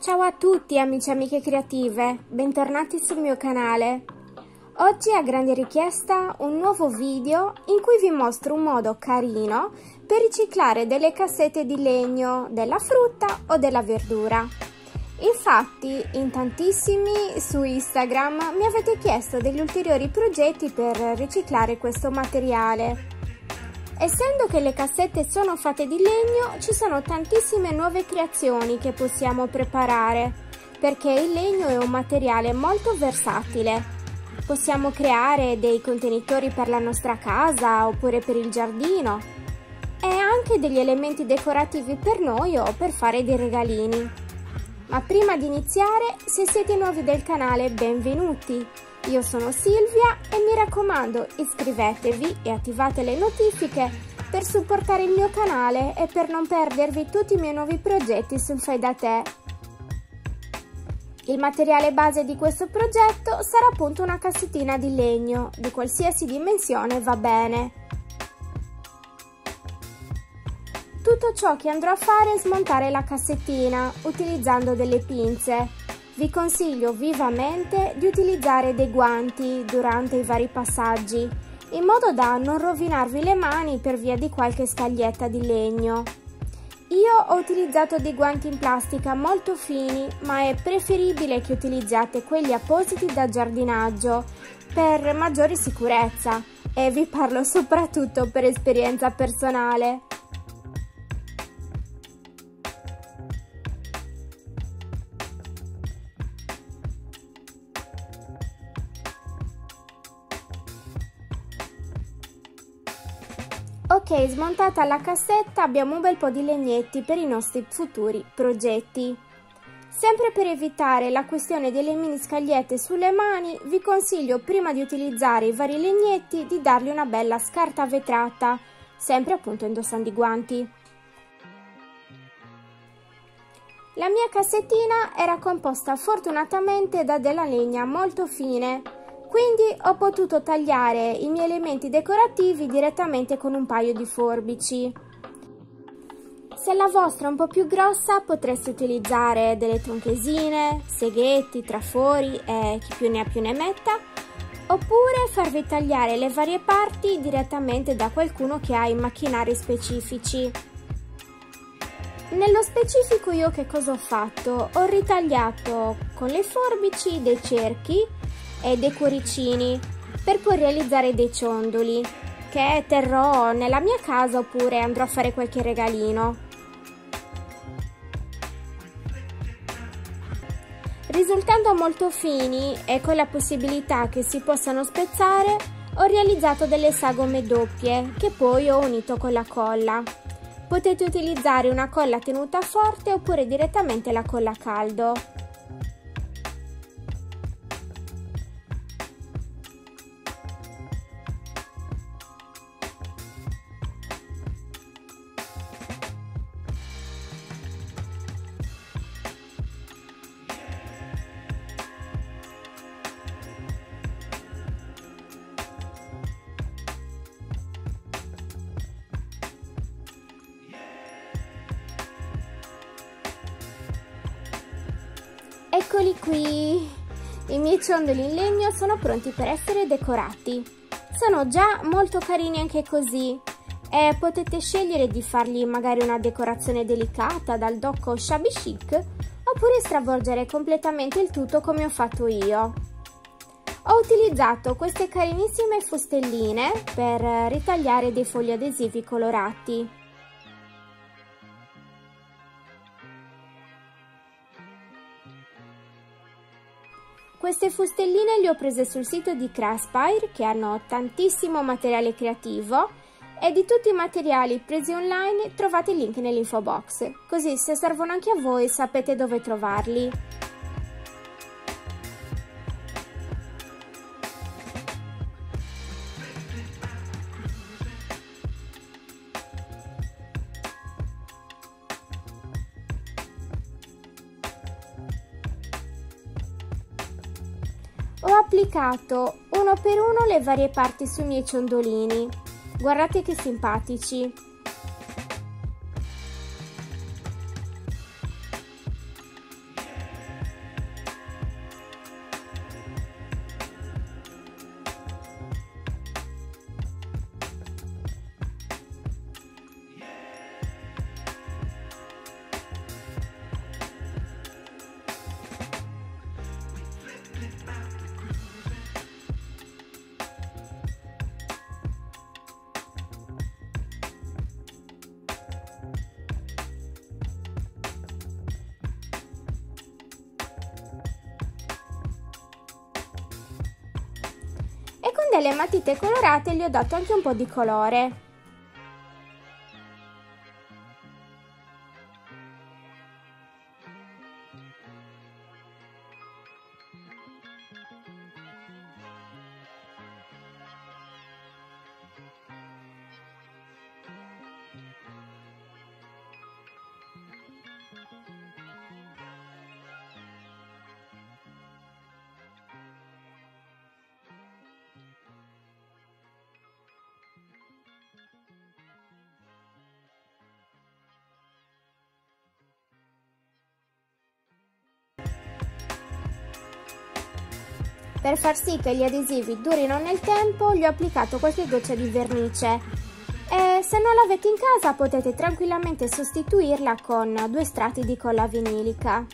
Ciao a tutti amici e amiche creative, bentornati sul mio canale. Oggi a grande richiesta un nuovo video in cui vi mostro un modo carino per riciclare delle cassette di legno della frutta o della verdura. Infatti in tantissimi su Instagram mi avete chiesto degli ulteriori progetti per riciclare questo materiale. Essendo che le cassette sono fatte di legno, ci sono tantissime nuove creazioni che possiamo preparare, perché il legno è un materiale molto versatile. Possiamo creare dei contenitori per la nostra casa oppure per il giardino e anche degli elementi decorativi per noi o per fare dei regalini. Ma prima di iniziare, se siete nuovi del canale, benvenuti! Io sono Silvia e mi raccomando iscrivetevi e attivate le notifiche per supportare il mio canale e per non perdervi tutti i miei nuovi progetti sul Fai da te. Il materiale base di questo progetto sarà appunto una cassettina di legno, di qualsiasi dimensione va bene. Tutto ciò che andrò a fare è smontare la cassettina utilizzando delle pinze vi consiglio vivamente di utilizzare dei guanti durante i vari passaggi, in modo da non rovinarvi le mani per via di qualche scaglietta di legno. Io ho utilizzato dei guanti in plastica molto fini, ma è preferibile che utilizziate quelli appositi da giardinaggio per maggiore sicurezza e vi parlo soprattutto per esperienza personale. Ok, smontata la cassetta abbiamo un bel po' di legnetti per i nostri futuri progetti. Sempre per evitare la questione delle mini scagliette sulle mani, vi consiglio prima di utilizzare i vari legnetti di dargli una bella scarta vetrata, sempre appunto indossando i guanti. La mia cassettina era composta fortunatamente da della legna molto fine, quindi ho potuto tagliare i miei elementi decorativi direttamente con un paio di forbici. Se la vostra è un po' più grossa potreste utilizzare delle tronchesine, seghetti, trafori e chi più ne ha più ne metta, oppure farvi tagliare le varie parti direttamente da qualcuno che ha i macchinari specifici. Nello specifico io che cosa ho fatto? Ho ritagliato con le forbici dei cerchi e dei cuoricini per poi realizzare dei ciondoli che terrò nella mia casa oppure andrò a fare qualche regalino. Risultando molto fini e con la possibilità che si possano spezzare, ho realizzato delle sagome doppie che poi ho unito con la colla. Potete utilizzare una colla tenuta forte oppure direttamente la colla a caldo. Eccoli qui! I miei ciondoli in legno sono pronti per essere decorati. Sono già molto carini anche così e potete scegliere di fargli magari una decorazione delicata dal docco shabby chic oppure stravolgere completamente il tutto come ho fatto io. Ho utilizzato queste carinissime fustelline per ritagliare dei fogli adesivi colorati. Queste fustelline le ho prese sul sito di Craspire che hanno tantissimo materiale creativo e di tutti i materiali presi online trovate il link nell'info box, così se servono anche a voi sapete dove trovarli. Applicato uno per uno le varie parti sui miei ciondolini. Guardate che simpatici! Delle matite colorate gli ho dato anche un po' di colore. Per far sì che gli adesivi durino nel tempo gli ho applicato qualche goccia di vernice e se non l'avete in casa potete tranquillamente sostituirla con due strati di colla vinilica.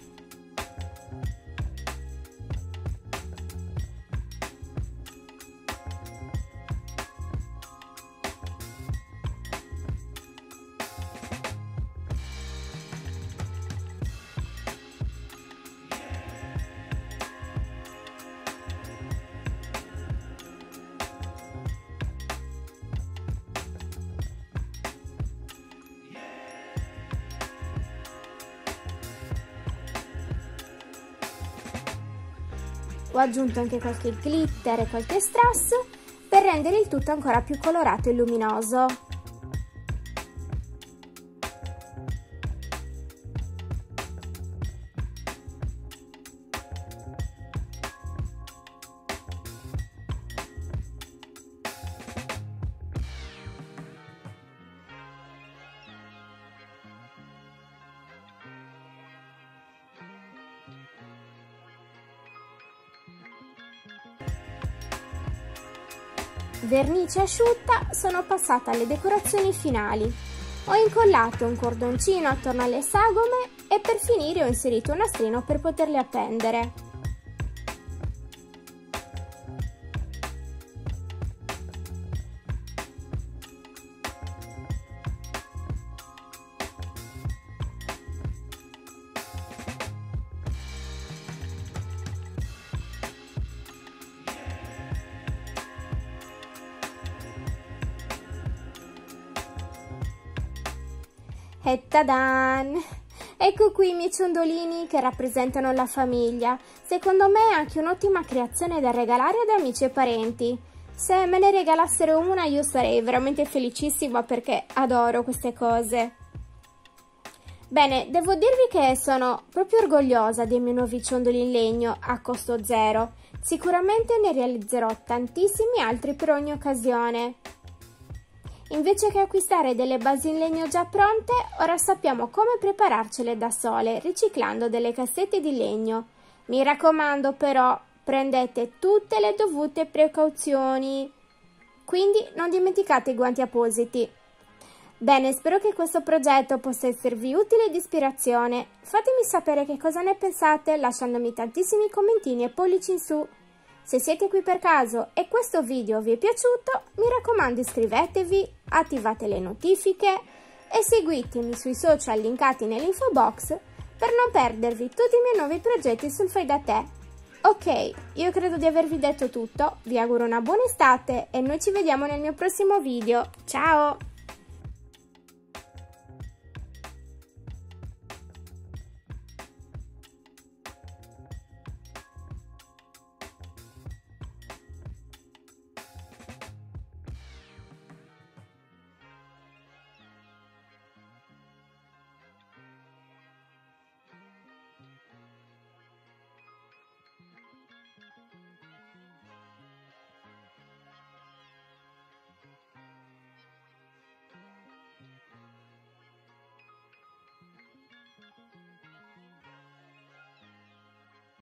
Ho aggiunto anche qualche glitter e qualche strass per rendere il tutto ancora più colorato e luminoso. Vernice asciutta sono passata alle decorazioni finali. Ho incollato un cordoncino attorno alle sagome e per finire ho inserito un nastrino per poterle appendere. E tadan! Ecco qui i miei ciondolini che rappresentano la famiglia. Secondo me è anche un'ottima creazione da regalare ad amici e parenti. Se me ne regalassero una io sarei veramente felicissima perché adoro queste cose. Bene, devo dirvi che sono proprio orgogliosa dei miei nuovi ciondoli in legno a costo zero. Sicuramente ne realizzerò tantissimi altri per ogni occasione. Invece che acquistare delle basi in legno già pronte, ora sappiamo come prepararcele da sole riciclando delle cassette di legno. Mi raccomando però, prendete tutte le dovute precauzioni. Quindi non dimenticate i guanti appositi. Bene, spero che questo progetto possa esservi utile ed ispirazione. Fatemi sapere che cosa ne pensate lasciandomi tantissimi commentini e pollici in su. Se siete qui per caso e questo video vi è piaciuto, mi raccomando iscrivetevi, attivate le notifiche e seguitemi sui social linkati nell'info box per non perdervi tutti i miei nuovi progetti sul Fai da te. Ok, io credo di avervi detto tutto, vi auguro una buona estate e noi ci vediamo nel mio prossimo video. Ciao!